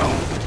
ammo.